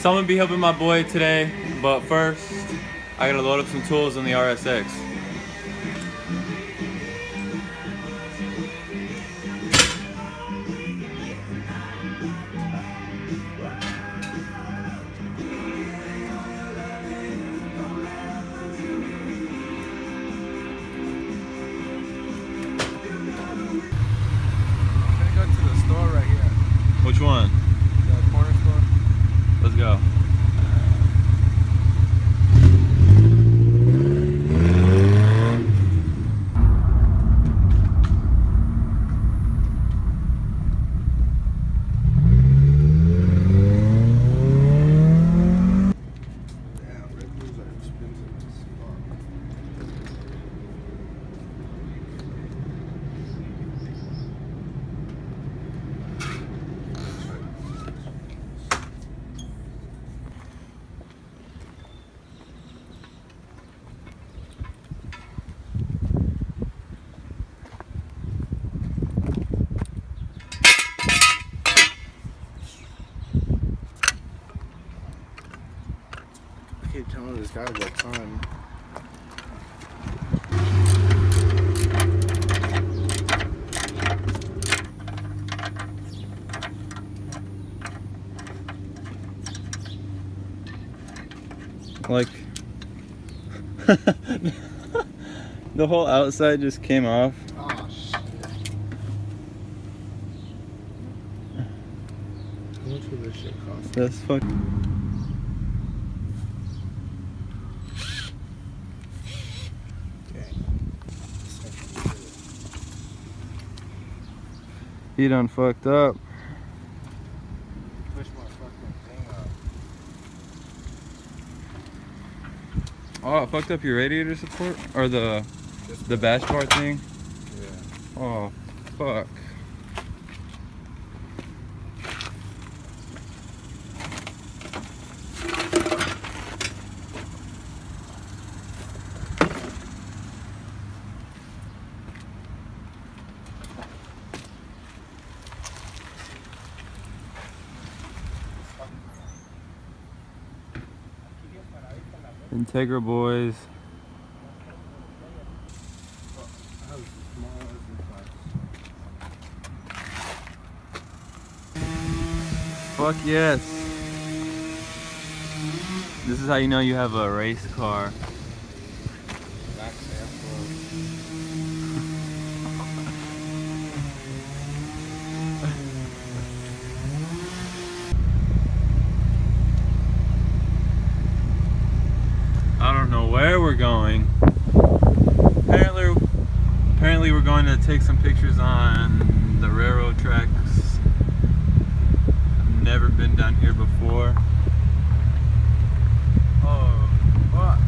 So I'm gonna be helping my boy today, but first, I gotta load up some tools on the RSX. Keep telling this guy what time. Like, the whole outside just came off. Oh. How much will this shit cost? That's fuck. He done fucked up. Push my fucking thing up. Oh, it fucked up your radiator support or the the bash bar thing. Yeah. Oh, fuck. Integra boys. Fuck yes. This is how you know you have a race car. Where we're going. Apparently, apparently we're going to take some pictures on the railroad tracks. I've never been down here before. Oh, fuck.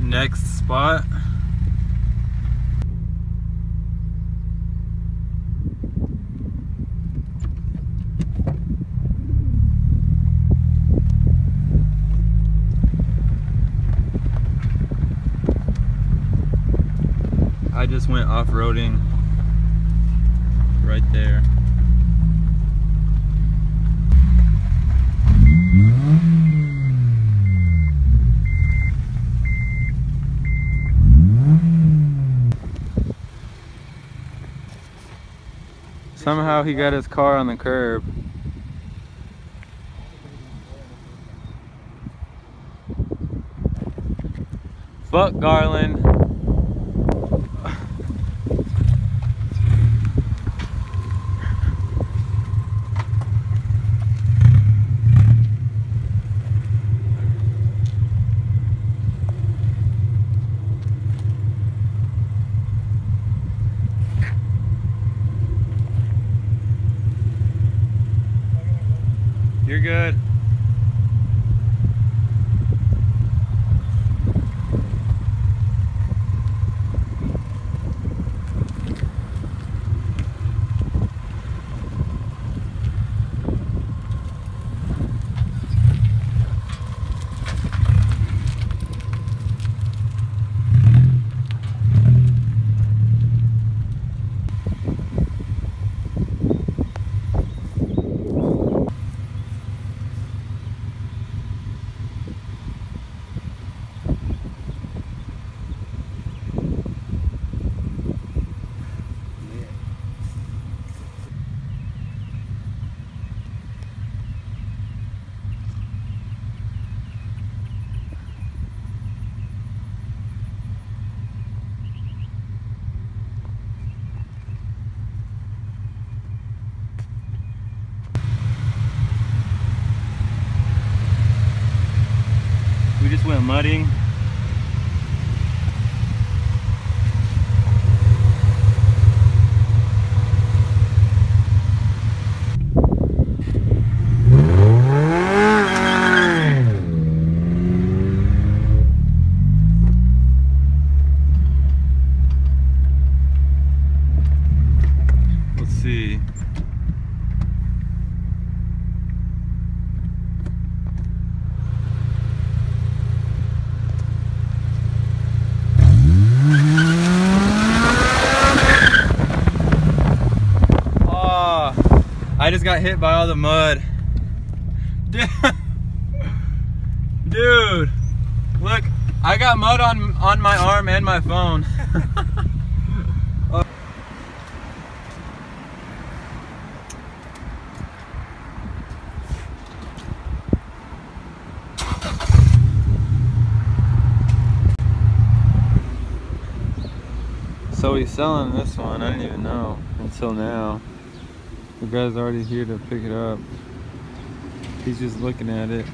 Next spot. Just went off-roading right there. Somehow he got his car on the curb. Fuck Garland. You're good. Mudding. Let's see. Oh, I just got hit by all the mud. Dude, look, I got mud on on my arm and my phone. So he's selling this one. I didn't even know until now. The guy's already here to pick it up. He's just looking at it.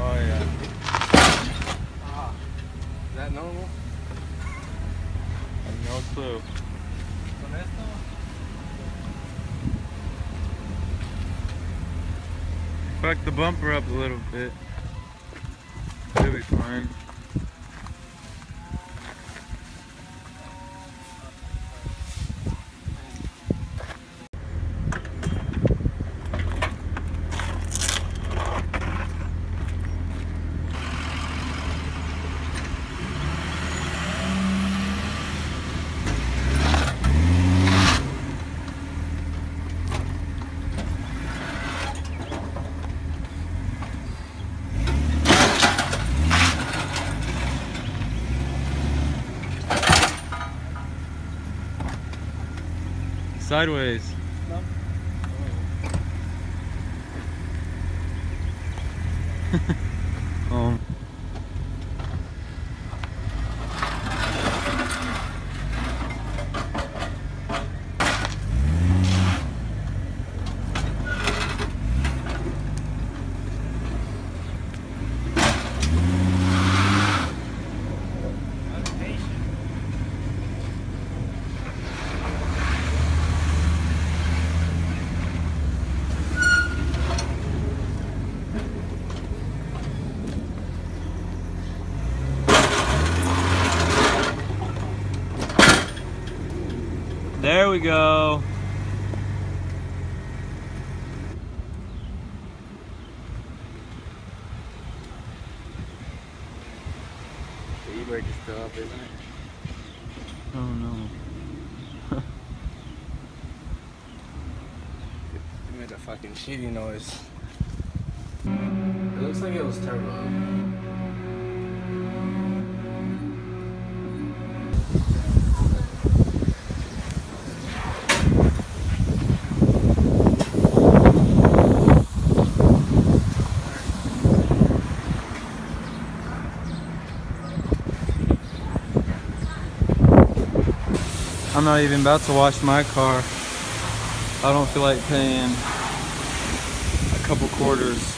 Oh yeah. Is that normal? I have no clue. Fuck the bumper up a little bit. It'll be fine. Sideways. um. There we go. The e-brake is still up, isn't it? Oh no. It made a fucking shitty noise. It looks like it was turbo. I'm not even about to wash my car. I don't feel like paying a couple quarters.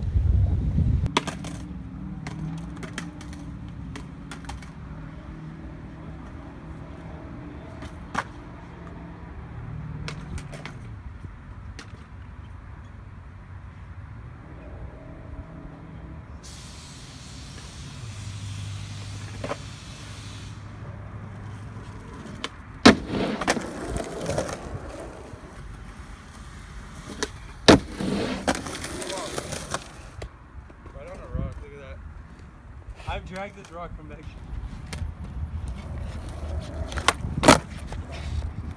I've this rock from back.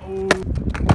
Oh.